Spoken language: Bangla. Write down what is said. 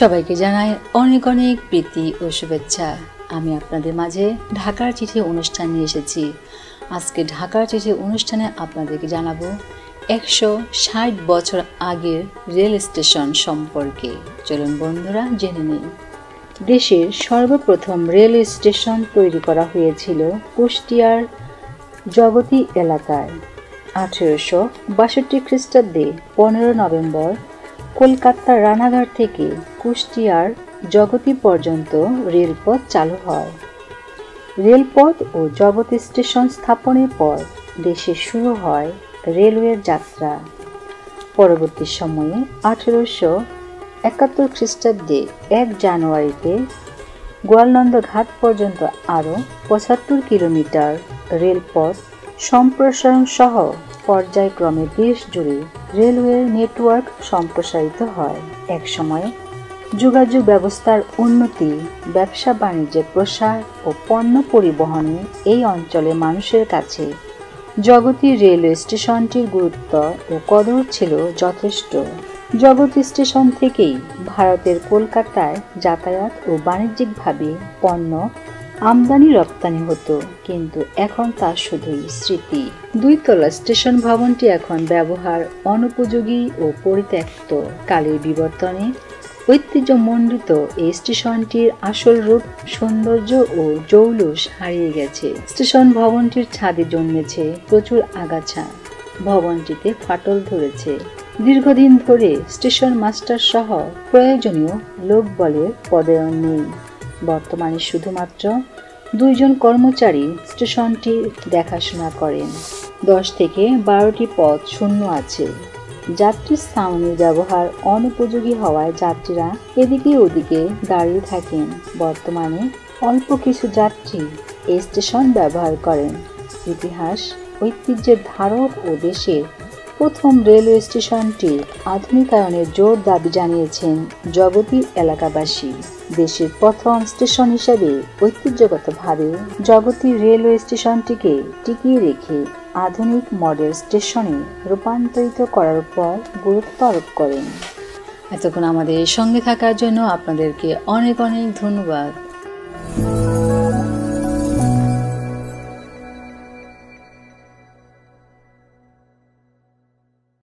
সবাইকে জানাই অনেক অনেক প্রীতি ও শুভেচ্ছা। আমি আপনাদের মাঝে ঢাকার চিঠি অনুষ্ঠান নিয়ে এসেছি। আজকে ঢাকার চিঠি অনুষ্ঠানে আপনাদেরকে জানাব একশো ষাট বছর আগের রেল স্টেশন সম্পর্কে। চলুন বন্ধুরা, জেনে নিন দেশের সর্বপ্রথম রেল স্টেশন তৈরি করা হয়েছিল কুষ্টিয়ার জগতী এলাকায়। আঠেরোশো বাষট্টি খ্রিস্টাব্দে পনেরো নভেম্বর কলকাতার রানাঘাট থেকে কুষ্টিয়ার জগতী পর্যন্ত রেলপথ চালু হয়। রেলপথ ও জগতী স্টেশন স্থাপনের পর দেশে শুরু হয় রেলওয়ের যাত্রা। পরবর্তী সময়ে আঠেরোশো একাত্তর খ্রিস্টাব্দে এক জানুয়ারিতে গোয়ালনন্দ ঘাট পর্যন্ত আরও পঁচাত্তর কিলোমিটার রেলপথ সম্প্রসারণ সহ পর্যায়ক্রমে দেশ জুড়ে রেলওয়ের নেটওয়ার্ক সম্প্রসারিত হয়। একসময় যোগাযোগ ব্যবস্থার উন্নতি, ব্যবসা বাণিজ্যের প্রসার ও পণ্য পরিবহনে এই অঞ্চলের মানুষের কাছে জগতী রেলওয়ে স্টেশনটির গুরুত্ব ও কদর ছিল যথেষ্ট। জগতী স্টেশন থেকেই ভারতের কলকাতায় যাতায়াত ও বাণিজ্যিকভাবে পণ্য আমদানি রপ্তানি হতো, কিন্তু এখন তা শুধুই স্মৃতি। দুইতলা স্টেশন ভবনটি এখন ব্যবহার অনুপযোগী ও পরিত্যক্ত। কালের বিবর্তনে ঐতিহ্যমণ্ডিত এই স্টেশনটির আসল রূপ, সৌন্দর্য ও জৌলুস হারিয়ে গেছে। স্টেশন ভবনটির ছাদে জন্মেছে প্রচুর আগাছা। ভবনটিতে ফাটল ধরেছে। দীর্ঘদিন ধরে স্টেশন মাস্টার সহ প্রয়োজনীয় লোক বলের পদায়ন নেই। বর্তমানে শুধুমাত্র দুইজন কর্মচারী স্টেশনটি দেখাশোনা করেন। দশ থেকে বারোটি পথ শূন্য আছে। যাত্রী ছাউনির ব্যবহার অনুপযোগী হওয়ায় যাত্রীরা এদিকে ওদিকে দাঁড়িয়ে থাকেন। বর্তমানে অল্প কিছু যাত্রী এই স্টেশন ব্যবহার করেন। ইতিহাস, ঐতিহ্যের ধারক ও দেশের প্রথম রেলওয়ে স্টেশনটি আধুনিকায়নের জোর দাবি জানিয়েছেন জগতী এলাকাবাসী। দেশের প্রথম স্টেশন হিসেবে ঐতিহ্যগতভাবে জগতী রেলওয়ে স্টেশনটিকে টিকিয়ে রেখে আধুনিক মডেল স্টেশনে রূপান্তরিত করার উপর গুরুত্ব আরোপ করেন। এতক্ষণ আমাদের সঙ্গে থাকার জন্য আপনাদেরকে অনেক অনেক ধন্যবাদ।